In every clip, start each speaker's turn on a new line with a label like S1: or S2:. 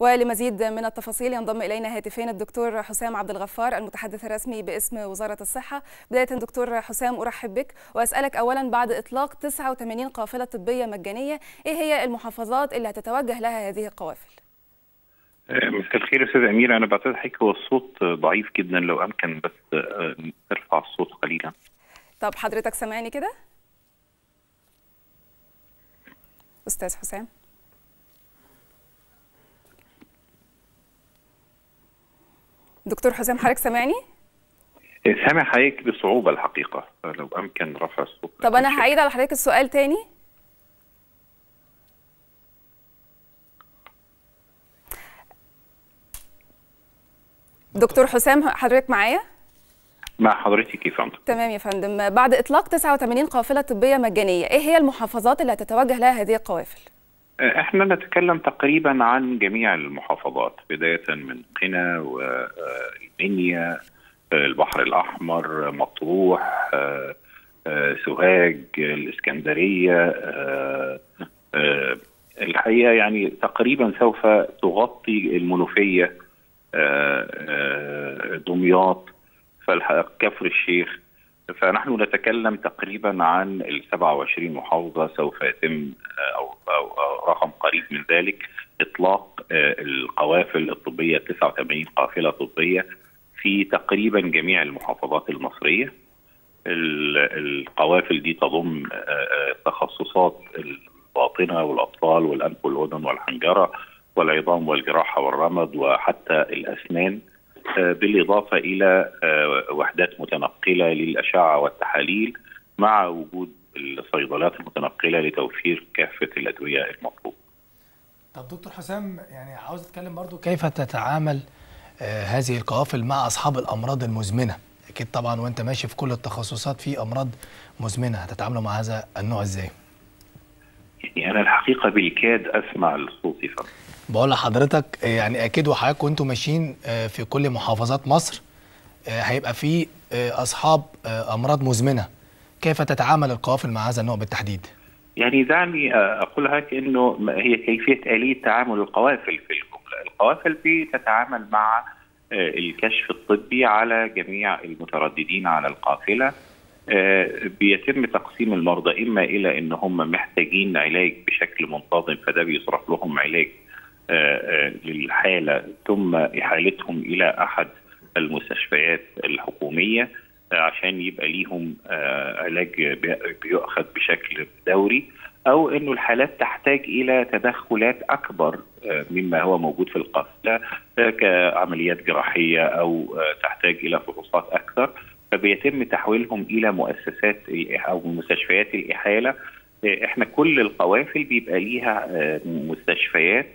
S1: ولمزيد من التفاصيل ينضم إلينا هاتفيا الدكتور حسام عبد الغفار المتحدث الرسمي باسم وزارة الصحة. بداية دكتور حسام أرحب بك. وأسألك اولا بعد إطلاق 89 قافلة طبية مجانية إيه هي المحافظات اللي هتتوجه لها هذه القوافل؟
S2: مساء الخير أستاذ أمير. أنا بعتذر حضرتك هو الصوت ضعيف جدا لو أمكن بس ترفع الصوت قليلا.
S1: طب حضرتك سامعني كده؟ أستاذ حسام. دكتور حسام حضرتك سامعني؟
S2: سامع حضرتك بصعوبة الحقيقة لو أمكن رفع الصوت
S1: طب أنا هعيد على حضرتك السؤال تاني دكتور حسام حضرتك معايا؟
S2: مع حضرتك يا فندم
S1: تمام يا فندم بعد إطلاق 89 قافلة طبية مجانية إيه هي المحافظات اللي هتتوجه لها هذه القوافل؟
S2: إحنا نتكلم تقريبا عن جميع المحافظات بداية من قنا والمنيا البحر الأحمر مطروح سوهاج الإسكندرية الحقيقة يعني تقريبا سوف تغطي المنوفية دمياط كفر الشيخ. فنحن نتكلم تقريبا عن ال 27 محافظة سوف يتم أو أو رقم قريب من ذلك إطلاق القوافل الطبية 89 قافلة طبية في تقريبا جميع المحافظات المصرية. القوافل دي تضم تخصصات الباطنة والاطفال والأنف والأذن والحنجرة والعظام والجراحة والرمد وحتى الأسنان بالإضافة إلى وحدات متنقلة للأشعة والتحاليل مع وجود الصيدلات المتنقلة لتوفير كافة الأدوية المطلوبة.
S3: طب دكتور حسام يعني عاوز أتكلم برضو كيف تتعامل آه هذه القوافل مع أصحاب الأمراض المزمنة؟ أكيد طبعا وأنت ماشي في كل التخصصات في أمراض مزمنة هتتعاملوا مع هذا النوع إزاي؟
S2: يعني أنا الحقيقة بالكاد أسمع الصوت فقط.
S3: بقول لحضرتك يعني أكيد وحضرتك وأنتم ماشيين في كل محافظات مصر هيبقى في أصحاب أمراض مزمنة. كيف تتعامل القوافل مع هذا النوع بالتحديد؟
S2: يعني دعني أقول لك انه هي كيفية آلية تعامل القوافل في الجملة، القوافل بتتعامل مع الكشف الطبي على جميع المترددين على القافلة. بيتم تقسيم المرضى إما إلى ان هم محتاجين علاج بشكل منتظم فده بيصرف لهم علاج للحالة ثم إحالتهم إلى أحد المستشفيات الحكومية عشان يبقى ليهم علاج بيؤخذ بشكل دوري أو إنه الحالات تحتاج إلى تدخلات أكبر مما هو موجود في القافله كعمليات جراحية أو تحتاج إلى فحوصات أكثر. فبيتم تحويلهم إلى مؤسسات أو مستشفيات الإحالة. إحنا كل القوافل بيبقى ليها مستشفيات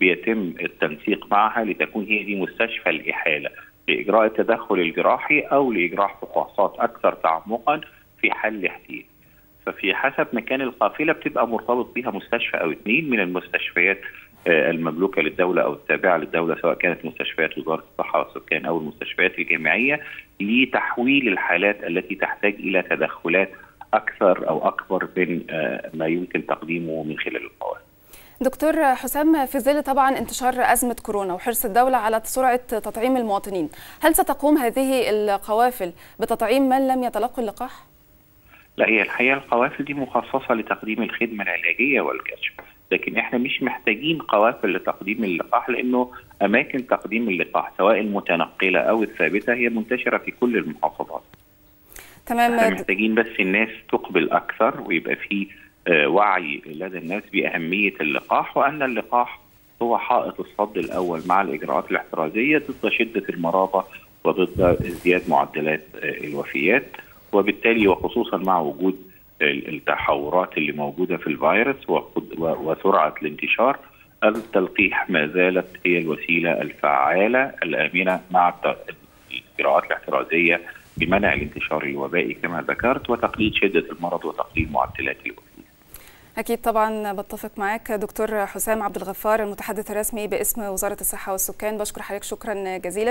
S2: بيتم التنسيق معها لتكون هي دي مستشفى الإحالة. لإجراء التدخل الجراحي أو لاجراء فحوصات أكثر تعمقا في حل احتياج. ففي حسب مكان القافلة بتبقى مرتبط بها مستشفى أو اثنين من المستشفيات المملوكة للدولة أو التابعة للدولة سواء كانت مستشفيات وزارة الصحة والسكان أو المستشفيات الجامعية لتحويل الحالات التي تحتاج إلى تدخلات أكثر أو أكبر من ما يمكن تقديمه من خلال القوافل.
S1: دكتور حسام في ظل طبعا انتشار أزمة كورونا وحرص الدولة على سرعة تطعيم المواطنين هل ستقوم هذه القوافل بتطعيم من لم يتلقوا اللقاح؟
S2: لا هي الحقيقة القوافل دي مخصصة لتقديم الخدمة العلاجية والكشف لكن إحنا مش محتاجين قوافل لتقديم اللقاح لأنه أماكن تقديم اللقاح سواء المتنقلة أو الثابتة هي منتشرة في كل المحافظات.
S1: تمام
S2: إحنا محتاجين بس الناس تقبل أكثر ويبقى في وعي لدى الناس بأهمية اللقاح وأن اللقاح هو حائط الصد الأول مع الإجراءات الاحترازية ضد شدة المرضى وضد ازدياد معدلات الوفيات وبالتالي وخصوصا مع وجود التحورات اللي موجودة في الفيروس وسرعة الانتشار التلقيح ما زالت هي الوسيلة الفعالة الآمنة مع الإجراءات الاحترازية بمنع الانتشار الوبائي كما ذكرت وتقليل شدة المرض وتقليل معدلات الوفاه.
S1: أكيد طبعا بتفق معاك دكتور حسام عبد الغفار المتحدث الرسمي باسم وزارة الصحة والسكان. بشكر حضرتك شكرا جزيلا.